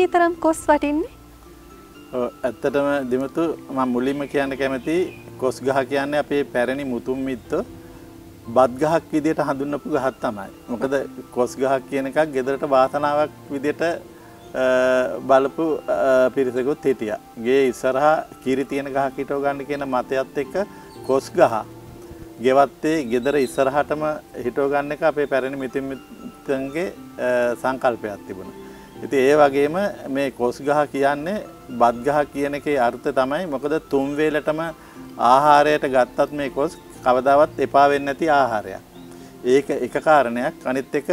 මේ තරම් කොස් වටින්නේ? ඇත්තටම දිමුතු මම මුලින්ම කියන්න කැමති කොස් ගහ කියන්නේ අපේ පැරණි මුතුන් මිත්තෝ බත් ගහක් විදියට හඳුන්වපු ගහක් තමයි. මොකද කොස් ගහක් කියන එකක් ගෙදරට වාසනාවක් විදියට බලපු පිරිසකුත් හිටියා. ගේ ඉස්සරහා කිරි තියෙන ගහක් හිටව ගන්න කියන මතයත් එක්ක කොස් ගහ ගෙවත්තේ ගෙදර ඉස්සරහටම හිටව ගන්න එක අපේ පැරණි මිතුන් මිත්තන්ගේ සංකල්පයක් තිබුණා. ඉතින් ඒ වගේම මේ කොස් ගහ කියන්නේ බත් ගහ කියන එකේ අර්ථය තමයි මොකද තුන් වේලටම ආහාරයට ගත්තත් මේ කොස් කවදාවත් එපා වෙන්නේ නැති ආහාරයක්. ඒක එක කාරණයක්. අනිත් එක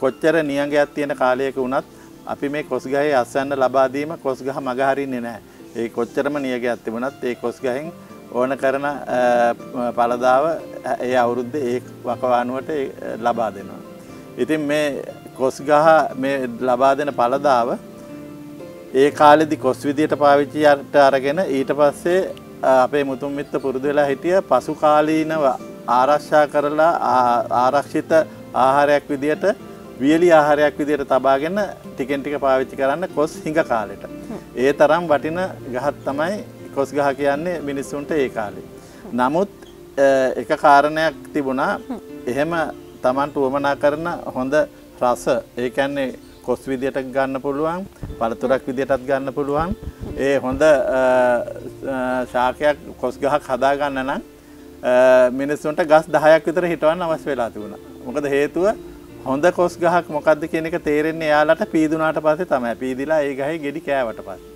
කොච්චර නියඟයක් තියෙන කාලයක වුණත් අපි මේ කොස් ගහේ අස්වැන්න ලබා දීම කොස් ගහ මග හරින්නේ නැහැ. ඒ කොච්චරම නියඟයක් තිබුණත් ඒ කොස් ගහෙන් ඕන කරන පළදාව ඒ අවුරුද්දේ ඒ වකවානුවට ලබා දෙනවා. ඉතින් මේ කොස් ගහ මේ ලබා දෙන පළදාව ඒ කාලෙදි කොස් විදියට පාවිච්චියට අරගෙන ඊට පස්සේ අපේ මුතුන් මිත්ත පුරුදු වෙලා හිටිය පසු කාලීනව ආරක්ෂා කරලා ආරක්ෂිත ආහාරයක් විදියට වියලි ආහාරයක් විදියට තබාගෙන ටිකෙන් ටික පාවිච්චි කරන්න කොස් හිඟ කාලෙට. ඒ තරම් වටින ගහක් තමයි කොස් ගහ කියන්නේ මිනිස්සුන්ට ඒ කාලේ. නමුත් එක කාරණයක් තිබුණා එහෙම Tamanට උවමනා කරන හොඳ රස ඒ කියන්නේ කොස් විදියට ගන්න පුළුවන් පළතුරක් විදියටත් ගන්න පුළුවන් ඒ හොඳ ශාකයක් කොස් ගහක් හදාගන්න නම් මිනිස්සුන්ට ගස් 10ක් විතර හිටවන්න අවශ්‍ය වෙලා තිබුණා. මොකද හේතුව හොඳ කොස් ගහක් මොකද්ද කියන එක තේරෙන්නේ එයාලට පීදුනාට පස්සේ තමයි. පීදිලා ඒ ගහේ ගෙඩි කෑවට පස්සේ.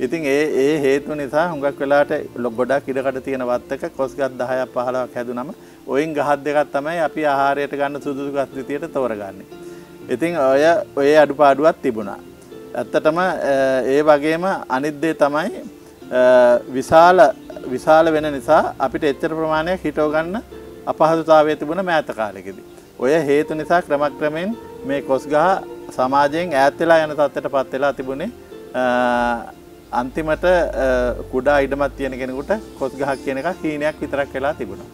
ඉතින් ඒ ඒ හේතුව නිසා හුඟක් වෙලාවට ගොඩක් ඉඩකඩ තියෙන වත්තක කොස් ගස් 10ක් 15ක් හැදුනම ඔයින් ගහක් දෙකක් තමයි අපි ආහාරයට ගන්න සුදුසු ගස් විදියට තෝරගන්නේ. ඉතින් ඔය ඔය අඩුපාඩුවක් තිබුණා. ඇත්තටම ඒ වගේම අනිත් දේ තමයි විශාල විශාල වෙන නිසා අපිට එච්චර ප්‍රමාණයක් හිටව ගන්න අපහසුතාවය තිබුණ මෑත කාලෙකදී. ඔය හේතු නිසා ක්‍රමක්‍රමයෙන් මේ කොස් ගහ සමාජයෙන් ඈත් වෙලා යන තත්ත්වයට පත් වෙලා තිබුණේ අන්තිමට කුඩා ඉඩමක් තියෙන කෙනෙකුට කොස් ගහක් කියන එක හීනයක් විතරක් වෙලා තිබුණා.